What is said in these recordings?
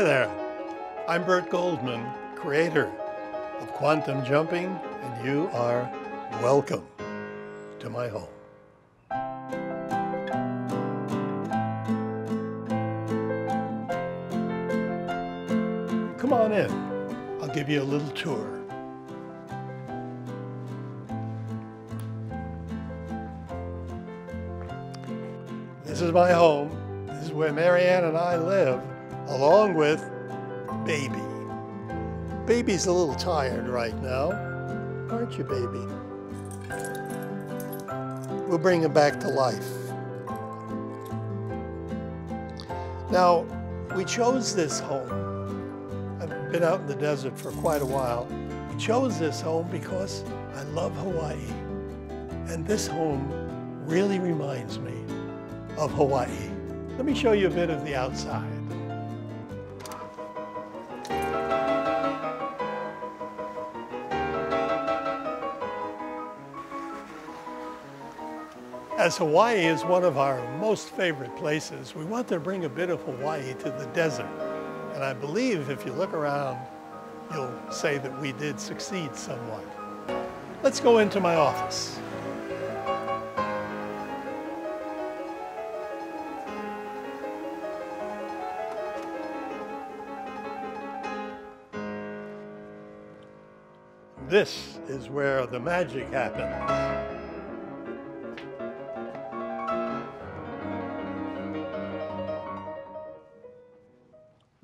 Hi there. I'm Burt Goldman, creator of quantum jumping, and you are welcome to my home. Come on in. I'll give you a little tour. This is my home. This is where Marianne and I live, along with Baby. Baby's a little tired right now, aren't you, Baby? We'll bring him back to life. Now, we chose this home. I've been out in the desert for quite a while. We chose this home because I love Hawaii. And this home really reminds me of Hawaii. Let me show you a bit of the outside. As Hawaii is one of our most favorite places, we want to bring a bit of Hawaii to the desert. And I believe if you look around, you'll say that we did succeed somewhat. Let's go into my office. This is where the magic happens.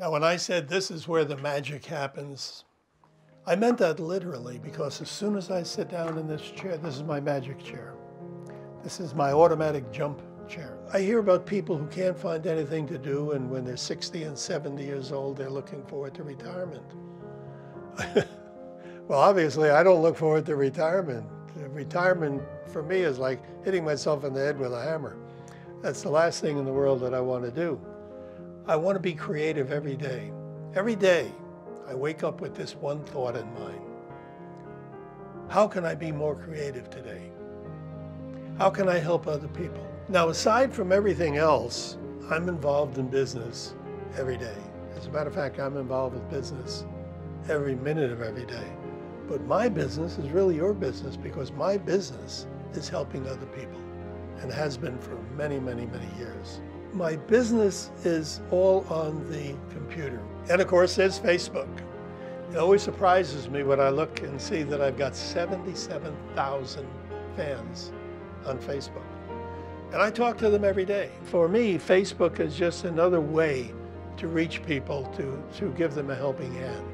Now, when I said this is where the magic happens, I meant that literally because as soon as I sit down in this chair, this is my magic chair. This is my automatic jump chair. I hear about people who can't find anything to do and when they're 60 and 70 years old, they're looking forward to retirement. well, obviously, I don't look forward to retirement. Retirement for me is like hitting myself in the head with a hammer. That's the last thing in the world that I want to do. I want to be creative every day. Every day, I wake up with this one thought in mind. How can I be more creative today? How can I help other people? Now, aside from everything else, I'm involved in business every day. As a matter of fact, I'm involved with business every minute of every day. But my business is really your business because my business is helping other people and has been for many, many, many years. My business is all on the computer. And of course, there's Facebook. It always surprises me when I look and see that I've got 77,000 fans on Facebook. And I talk to them every day. For me, Facebook is just another way to reach people, to, to give them a helping hand.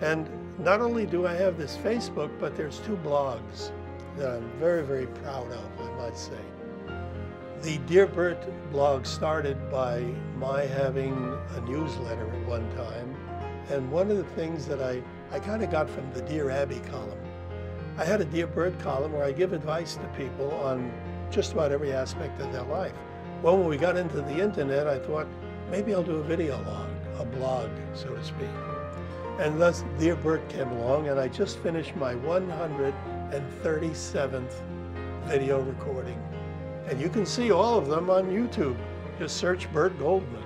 And not only do I have this Facebook, but there's two blogs that I'm very, very proud of, I might say. The Dear Burt blog started by my having a newsletter at one time. And one of the things that I, I kind of got from the Dear Abby column, I had a Dear Burt column where I give advice to people on just about every aspect of their life. Well, when we got into the internet, I thought maybe I'll do a video log, a blog, so to speak. And thus Dear Burt came along and I just finished my 137th video recording and you can see all of them on YouTube. Just search Burt Goldman.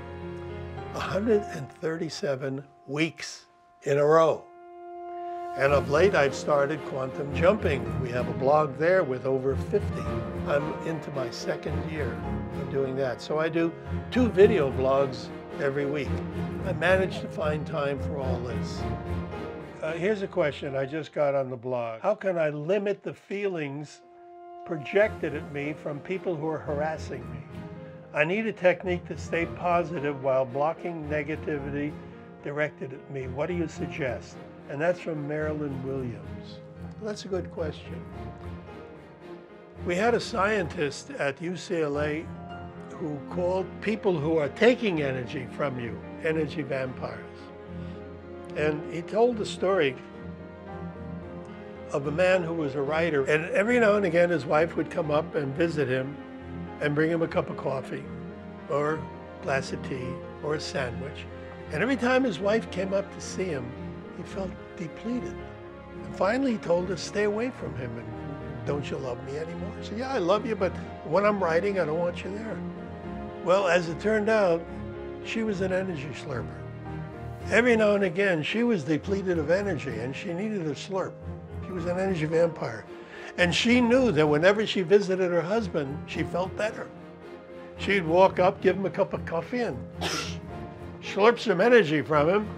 137 weeks in a row. And of late, I've started quantum jumping. We have a blog there with over 50. I'm into my second year of doing that. So I do two video blogs every week. I managed to find time for all this. Uh, here's a question I just got on the blog. How can I limit the feelings projected at me from people who are harassing me. I need a technique to stay positive while blocking negativity directed at me. What do you suggest? And that's from Marilyn Williams. That's a good question. We had a scientist at UCLA who called people who are taking energy from you energy vampires. And he told the story of a man who was a writer. And every now and again, his wife would come up and visit him and bring him a cup of coffee or a glass of tea or a sandwich. And every time his wife came up to see him, he felt depleted. And finally, he told her, stay away from him and don't you love me anymore? He said, yeah, I love you, but when I'm writing, I don't want you there. Well, as it turned out, she was an energy slurper. every now and again, she was depleted of energy and she needed a slurp. Was an energy vampire. And she knew that whenever she visited her husband, she felt better. She'd walk up, give him a cup of coffee, and slurp some energy from him,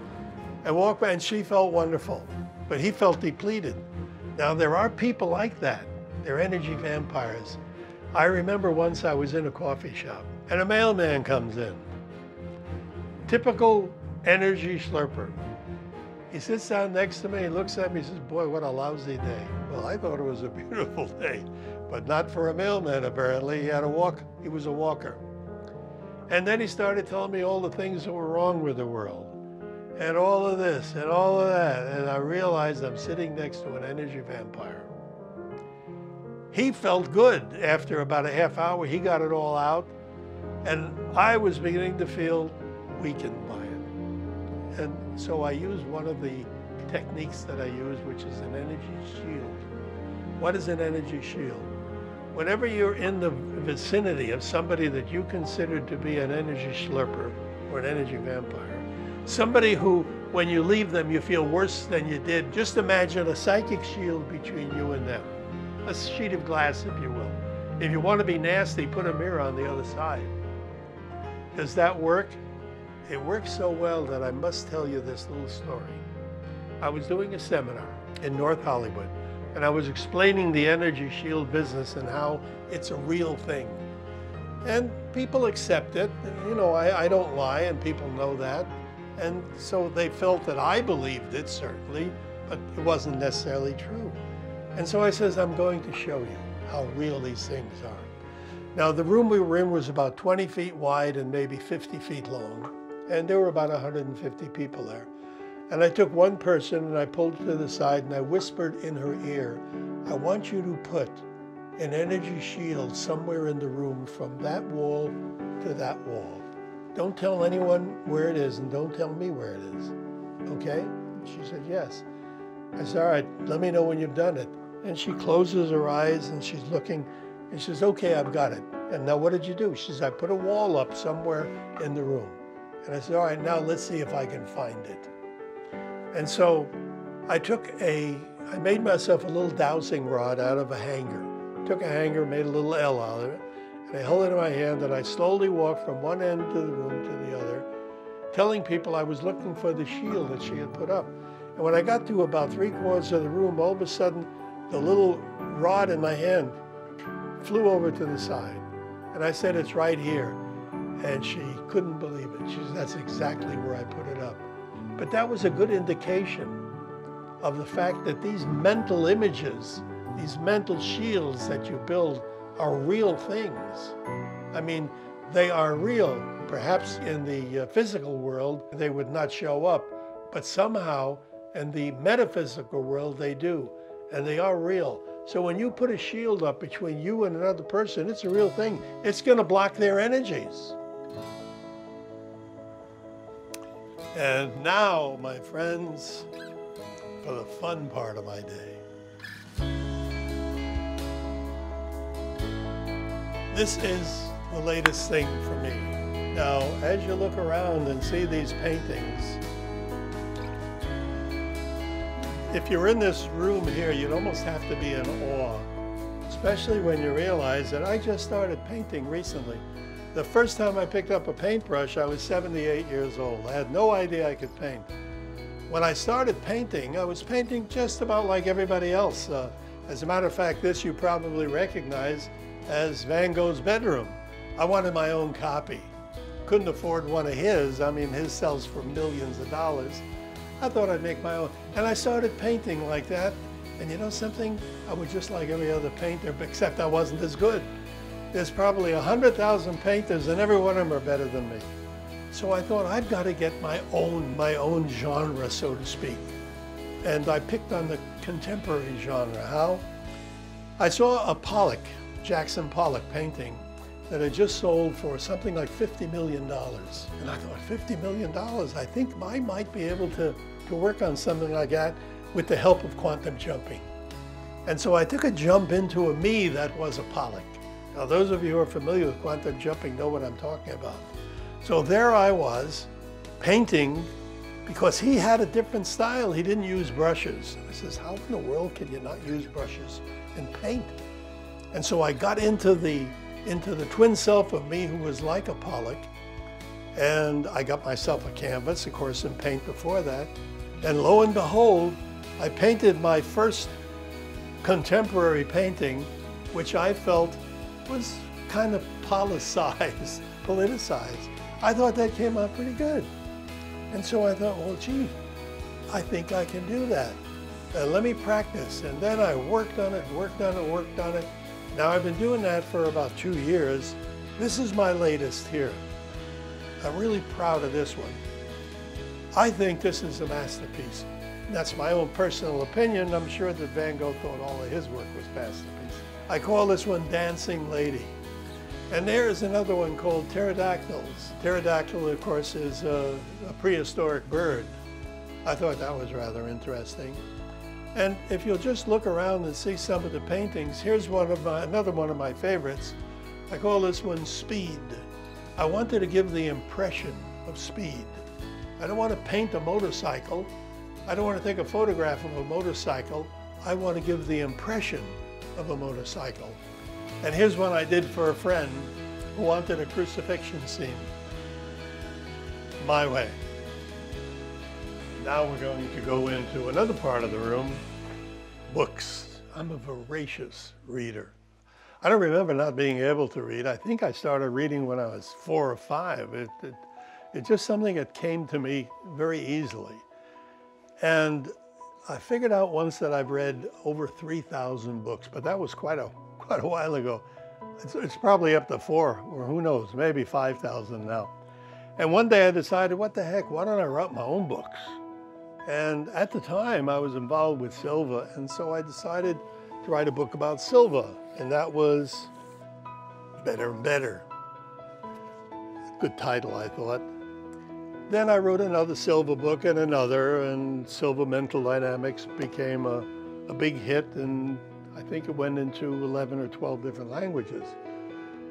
and walk back, and she felt wonderful. But he felt depleted. Now, there are people like that. They're energy vampires. I remember once I was in a coffee shop, and a mailman comes in. Typical energy slurper. He sits down next to me, he looks at me, he says, boy, what a lousy day. Well, I thought it was a beautiful day, but not for a mailman, apparently. He had a walk, he was a walker. And then he started telling me all the things that were wrong with the world, and all of this, and all of that. And I realized I'm sitting next to an energy vampire. He felt good after about a half hour. He got it all out. And I was beginning to feel weakened. And so I use one of the techniques that I use, which is an energy shield. What is an energy shield? Whenever you're in the vicinity of somebody that you consider to be an energy slurper or an energy vampire, somebody who, when you leave them, you feel worse than you did, just imagine a psychic shield between you and them, a sheet of glass, if you will. If you want to be nasty, put a mirror on the other side. Does that work? It worked so well that I must tell you this little story. I was doing a seminar in North Hollywood, and I was explaining the energy shield business and how it's a real thing. And people accept it. You know, I, I don't lie, and people know that. And so they felt that I believed it, certainly, but it wasn't necessarily true. And so I says, I'm going to show you how real these things are. Now, the room we were in was about 20 feet wide and maybe 50 feet long and there were about 150 people there. And I took one person and I pulled her to the side and I whispered in her ear, I want you to put an energy shield somewhere in the room from that wall to that wall. Don't tell anyone where it is and don't tell me where it is. Okay? She said, yes. I said, all right, let me know when you've done it. And she closes her eyes and she's looking and she says, okay, I've got it. And now what did you do? She says, I put a wall up somewhere in the room. And I said, all right, now let's see if I can find it. And so I took a, I made myself a little dowsing rod out of a hanger. Took a hanger, made a little L out of it, and I held it in my hand and I slowly walked from one end of the room to the other, telling people I was looking for the shield that she had put up. And when I got to about three quarters of the room, all of a sudden, the little rod in my hand flew over to the side. And I said, it's right here. And she couldn't believe it. She said, that's exactly where I put it up. But that was a good indication of the fact that these mental images, these mental shields that you build are real things. I mean, they are real. Perhaps in the uh, physical world, they would not show up, but somehow in the metaphysical world, they do, and they are real. So when you put a shield up between you and another person, it's a real thing. It's going to block their energies. And now, my friends, for the fun part of my day. This is the latest thing for me. Now, as you look around and see these paintings, if you're in this room here, you'd almost have to be in awe, especially when you realize that I just started painting recently. The first time I picked up a paintbrush, I was 78 years old. I had no idea I could paint. When I started painting, I was painting just about like everybody else. Uh, as a matter of fact, this you probably recognize as Van Gogh's bedroom. I wanted my own copy. Couldn't afford one of his. I mean, his sells for millions of dollars. I thought I'd make my own. And I started painting like that. And you know something? I was just like every other painter, except I wasn't as good. There's probably 100,000 painters and every one of them are better than me. So I thought I've got to get my own, my own genre, so to speak. And I picked on the contemporary genre. How? I saw a Pollock, Jackson Pollock painting that had just sold for something like $50 million. And I thought, $50 million? I think I might be able to, to work on something like that with the help of quantum jumping. And so I took a jump into a me that was a Pollock. Now, those of you who are familiar with quantum jumping know what I'm talking about. So there I was, painting because he had a different style. He didn't use brushes. I says, how in the world can you not use brushes in paint? And so I got into the into the twin self of me who was like a Pollock. And I got myself a canvas, of course, and paint before that. And lo and behold, I painted my first contemporary painting, which I felt was kind of politicized, politicized. I thought that came out pretty good. And so I thought, well, gee, I think I can do that. Uh, let me practice. And then I worked on it, worked on it, worked on it. Now I've been doing that for about two years. This is my latest here. I'm really proud of this one. I think this is a masterpiece. That's my own personal opinion. I'm sure that Van Gogh thought all of his work was masterpiece. I call this one Dancing Lady. And there is another one called pterodactyls. Pterodactyl, of course, is a, a, prehistoric bird. I thought that was rather interesting. And if you'll just look around and see some of the paintings, here's one of my, another one of my favorites. I call this one Speed. I wanted to give the impression of speed. I don't want to paint a motorcycle. I don't want to take a photograph of a motorcycle. I want to give the impression of a motorcycle. And here's one I did for a friend who wanted a crucifixion scene. My way. Now we're going to go into another part of the room, books. I'm a voracious reader. I don't remember not being able to read. I think I started reading when I was four or five. It, it, it's just something that came to me very easily. And I figured out once that I've read over 3,000 books, but that was quite a quite a while ago. It's, it's probably up to four, or who knows, maybe 5,000 now. And one day I decided, what the heck, why don't I write my own books? And at the time I was involved with Silva, and so I decided to write a book about Silva, and that was Better and Better. Good title, I thought. Then I wrote another Silva book and another, and Silva Mental Dynamics became a, a big hit, and I think it went into 11 or 12 different languages.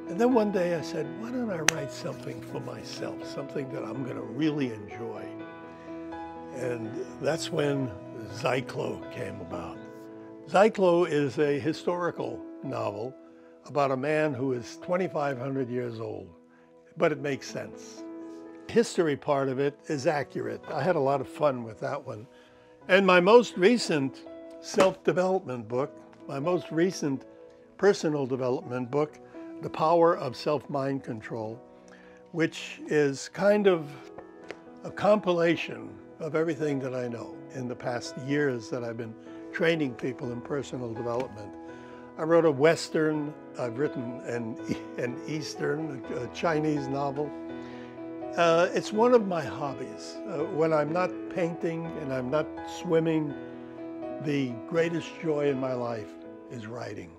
And then one day I said, why don't I write something for myself, something that I'm going to really enjoy? And that's when Zyklon came about. Zyklon is a historical novel about a man who is 2,500 years old, but it makes sense. History part of it is accurate. I had a lot of fun with that one. And my most recent self-development book my most recent personal development book, The Power of Self-Mind Control, which is kind of a compilation of everything that I know in the past years that I've been training people in personal development. I wrote a Western, I've written an, an Eastern, a Chinese novel. Uh, it's one of my hobbies. Uh, when I'm not painting and I'm not swimming, the greatest joy in my life is writing.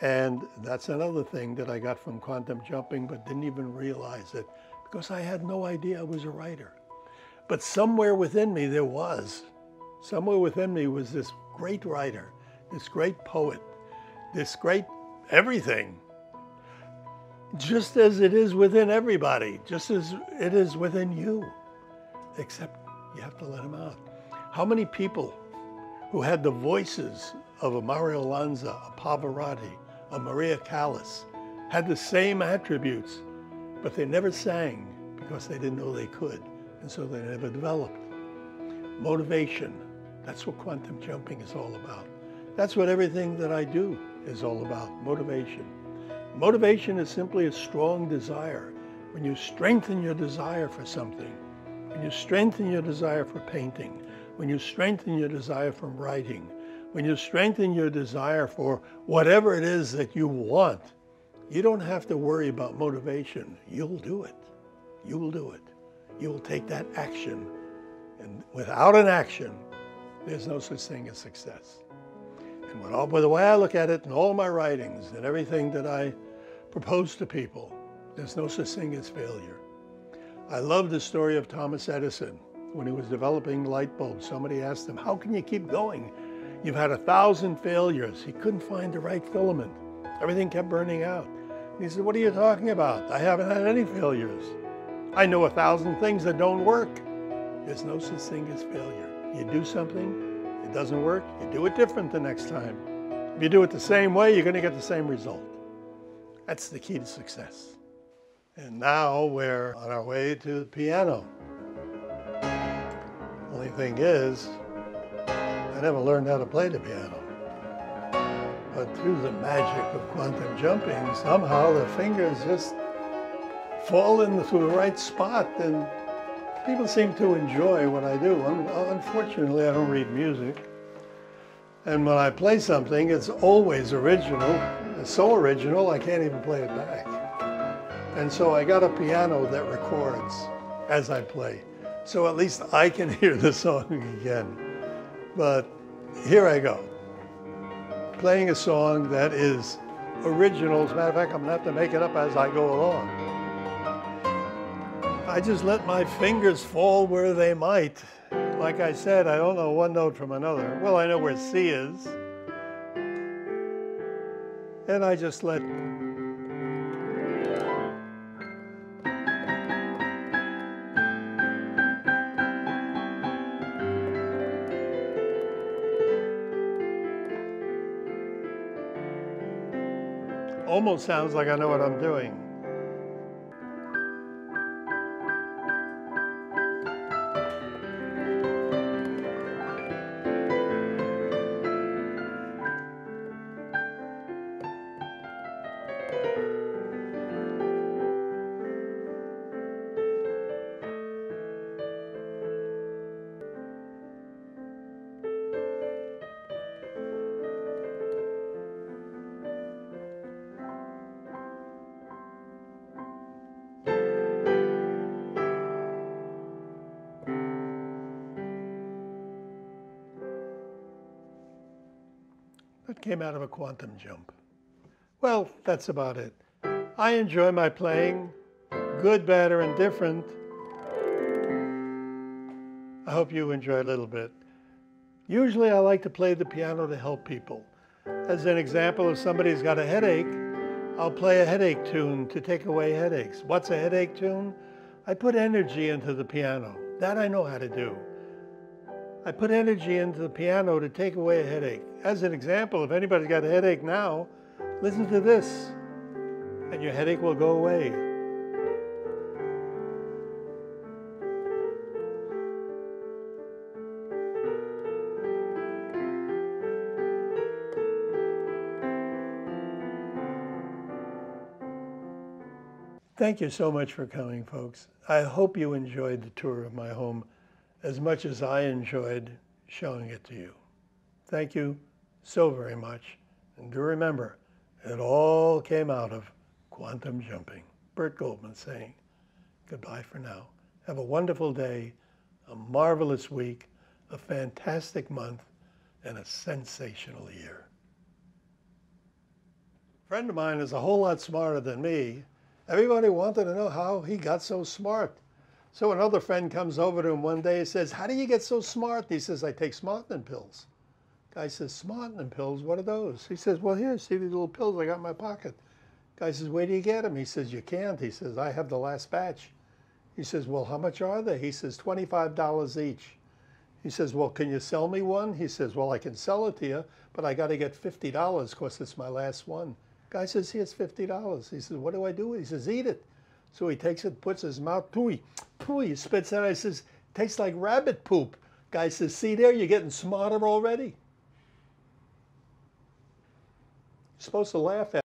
And that's another thing that I got from quantum jumping, but didn't even realize it because I had no idea I was a writer. But somewhere within me there was. Somewhere within me was this great writer, this great poet, this great everything. Just as it is within everybody, just as it is within you. Except you have to let them out. How many people who had the voices of a Mario Lanza, a Pavarotti, a Maria Callas, had the same attributes, but they never sang because they didn't know they could, and so they never developed. Motivation, that's what quantum jumping is all about. That's what everything that I do is all about, motivation. Motivation is simply a strong desire. When you strengthen your desire for something, when you strengthen your desire for painting, when you strengthen your desire for writing, when you strengthen your desire for whatever it is that you want, you don't have to worry about motivation. You'll do it. You will do it. You will take that action. And without an action, there's no such thing as success. And all, by the way I look at it in all my writings and everything that I propose to people, there's no such thing as failure. I love the story of Thomas Edison. When he was developing light bulbs, somebody asked him, how can you keep going? You've had a thousand failures. He couldn't find the right filament. Everything kept burning out. He said, what are you talking about? I haven't had any failures. I know a thousand things that don't work. There's no such thing as failure. You do something, it doesn't work, you do it different the next time. If you do it the same way, you're going to get the same result. That's the key to success. And now we're on our way to the piano. Only thing is, I never learned how to play the piano. But through the magic of quantum jumping, somehow the fingers just fall into the right spot and people seem to enjoy what I do. Unfortunately, I don't read music. And when I play something, it's always original. It's so original, I can't even play it back. And so I got a piano that records as I play. So at least I can hear the song again. But here I go, playing a song that is original. As a matter of fact, I'm to have to make it up as I go along. I just let my fingers fall where they might. Like I said, I don't know one note from another. Well, I know where C is. And I just let almost sounds like I know what I'm doing. Came out of a quantum jump. Well, that's about it. I enjoy my playing, good, bad, or indifferent. I hope you enjoy a little bit. Usually I like to play the piano to help people. As an example, if somebody's got a headache, I'll play a headache tune to take away headaches. What's a headache tune? I put energy into the piano. That I know how to do. I put energy into the piano to take away a headache. As an example, if anybody's got a headache now, listen to this, and your headache will go away. Thank you so much for coming, folks. I hope you enjoyed the tour of my home as much as I enjoyed showing it to you. Thank you so very much. And do remember, it all came out of quantum jumping. Burt Goldman saying goodbye for now. Have a wonderful day, a marvelous week, a fantastic month, and a sensational year. A friend of mine is a whole lot smarter than me. Everybody wanted to know how he got so smart. So another friend comes over to him one day and says, how do you get so smart? He says, I take smartening pills. Guy says, smartening pills, what are those? He says, well, here, see these little pills I got in my pocket. Guy says, where do you get them? He says, you can't. He says, I have the last batch. He says, well, how much are they? He says, $25 each. He says, well, can you sell me one? He says, well, I can sell it to you, but I got to get $50 because it's my last one. Guy says, here's $50. He says, what do I do? He says, eat it. So he takes it, puts his mouth, pooey, pooey, spits out. He says, tastes like rabbit poop. Guy says, see there, you're getting smarter already. You're supposed to laugh at